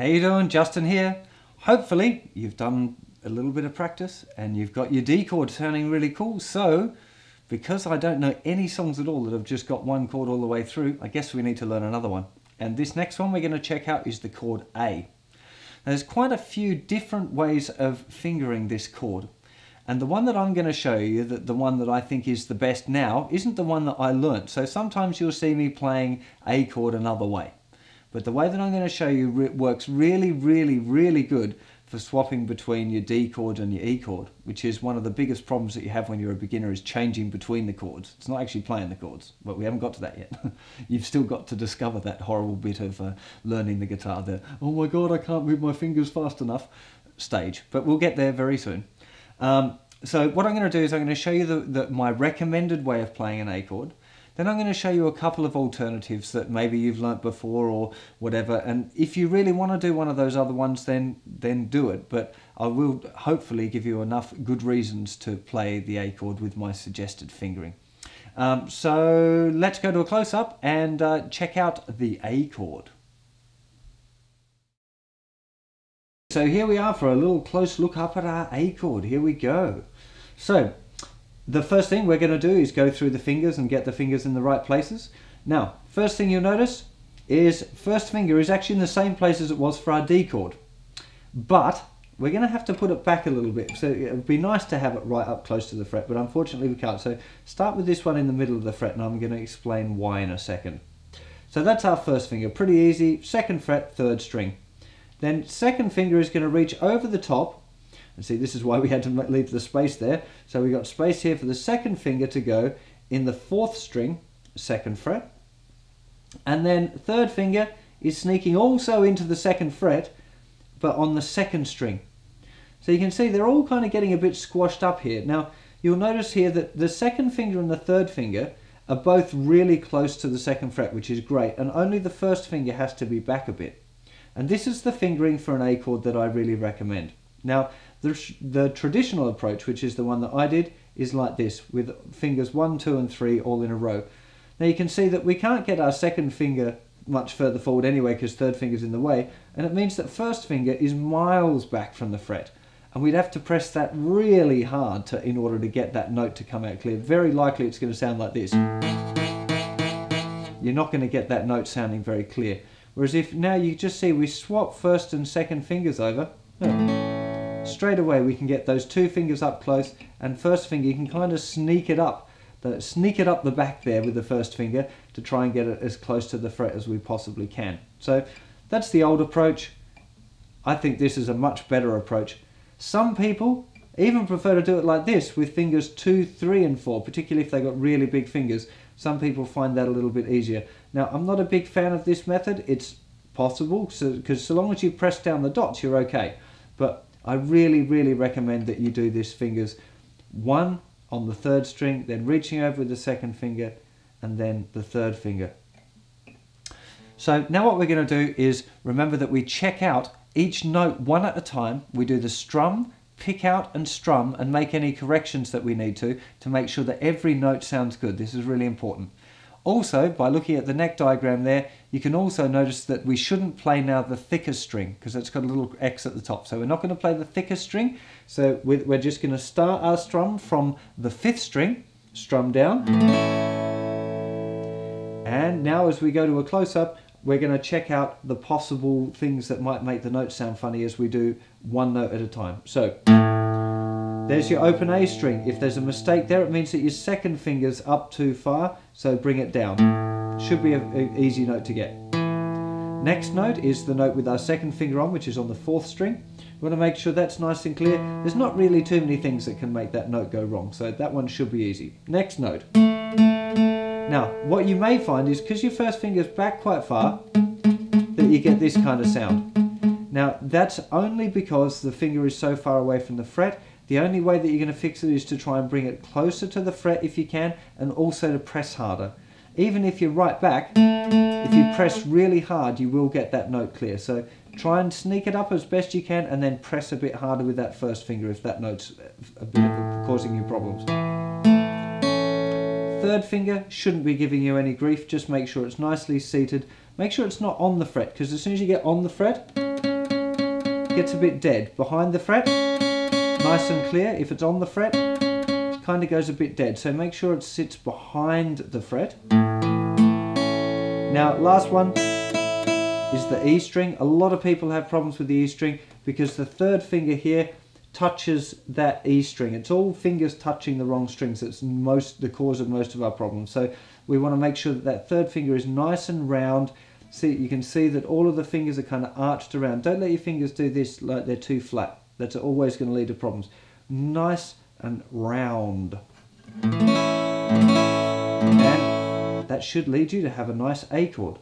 How you doing? Justin here. Hopefully you've done a little bit of practice and you've got your D chord sounding really cool. So, because I don't know any songs at all that have just got one chord all the way through, I guess we need to learn another one. And this next one we're going to check out is the chord A. Now, there's quite a few different ways of fingering this chord. And the one that I'm going to show you, that the one that I think is the best now, isn't the one that I learnt. So sometimes you'll see me playing A chord another way. But the way that I'm going to show you works really, really, really good for swapping between your D chord and your E chord, which is one of the biggest problems that you have when you're a beginner is changing between the chords. It's not actually playing the chords, but we haven't got to that yet. You've still got to discover that horrible bit of uh, learning the guitar, the, oh my God, I can't move my fingers fast enough stage, but we'll get there very soon. Um, so what I'm going to do is I'm going to show you the, the, my recommended way of playing an A chord. Then I'm going to show you a couple of alternatives that maybe you've learnt before or whatever. And if you really want to do one of those other ones, then then do it. But I will hopefully give you enough good reasons to play the A chord with my suggested fingering. Um, so let's go to a close-up and uh, check out the A chord. So here we are for a little close look up at our A chord. Here we go. So the first thing we're going to do is go through the fingers and get the fingers in the right places. Now, first thing you'll notice is first finger is actually in the same place as it was for our D chord. But we're going to have to put it back a little bit. So it would be nice to have it right up close to the fret, but unfortunately we can't. So start with this one in the middle of the fret and I'm going to explain why in a second. So that's our first finger, pretty easy. Second fret, third string. Then second finger is going to reach over the top and see, this is why we had to leave the space there. So we got space here for the second finger to go in the fourth string, second fret. And then third finger is sneaking also into the second fret, but on the second string. So you can see they're all kind of getting a bit squashed up here. Now, you'll notice here that the second finger and the third finger are both really close to the second fret, which is great, and only the first finger has to be back a bit. And this is the fingering for an A chord that I really recommend. Now, the, the traditional approach, which is the one that I did, is like this, with fingers 1, 2 and 3 all in a row. Now you can see that we can't get our second finger much further forward anyway because third finger's in the way, and it means that first finger is miles back from the fret. And we'd have to press that really hard to, in order to get that note to come out clear. Very likely it's going to sound like this. You're not going to get that note sounding very clear. Whereas if now you just see we swap first and second fingers over, straight away we can get those two fingers up close and first finger you can kind of sneak it up the, sneak it up the back there with the first finger to try and get it as close to the fret as we possibly can. So that's the old approach. I think this is a much better approach. Some people even prefer to do it like this with fingers 2, 3 and 4 particularly if they've got really big fingers. Some people find that a little bit easier. Now I'm not a big fan of this method. It's possible because so, so long as you press down the dots you're okay. But I really, really recommend that you do this fingers one on the third string, then reaching over with the second finger, and then the third finger. So now what we're going to do is remember that we check out each note one at a time. We do the strum, pick out and strum and make any corrections that we need to to make sure that every note sounds good. This is really important. Also, by looking at the neck diagram there, you can also notice that we shouldn't play now the thicker string because it's got a little X at the top. So we're not going to play the thicker string. So we're just going to start our strum from the fifth string, strum down. And now as we go to a close-up, we're going to check out the possible things that might make the notes sound funny as we do one note at a time. So. There's your open A string. If there's a mistake there, it means that your second finger's up too far, so bring it down. Should be an easy note to get. Next note is the note with our second finger on, which is on the fourth string. We want to make sure that's nice and clear. There's not really too many things that can make that note go wrong, so that one should be easy. Next note. Now, what you may find is because your first finger's back quite far, that you get this kind of sound. Now, that's only because the finger is so far away from the fret the only way that you're going to fix it is to try and bring it closer to the fret if you can and also to press harder. Even if you're right back, if you press really hard you will get that note clear. So try and sneak it up as best you can and then press a bit harder with that first finger if that note's causing you problems. Third finger shouldn't be giving you any grief, just make sure it's nicely seated. Make sure it's not on the fret because as soon as you get on the fret, it gets a bit dead. Behind the fret, nice and clear. If it's on the fret, it kind of goes a bit dead. So make sure it sits behind the fret. Now, last one is the E string. A lot of people have problems with the E string because the third finger here touches that E string. It's all fingers touching the wrong strings. It's most the cause of most of our problems. So we want to make sure that that third finger is nice and round. See, you can see that all of the fingers are kind of arched around. Don't let your fingers do this like they're too flat. That's always going to lead to problems. Nice and round. And that should lead you to have a nice A chord.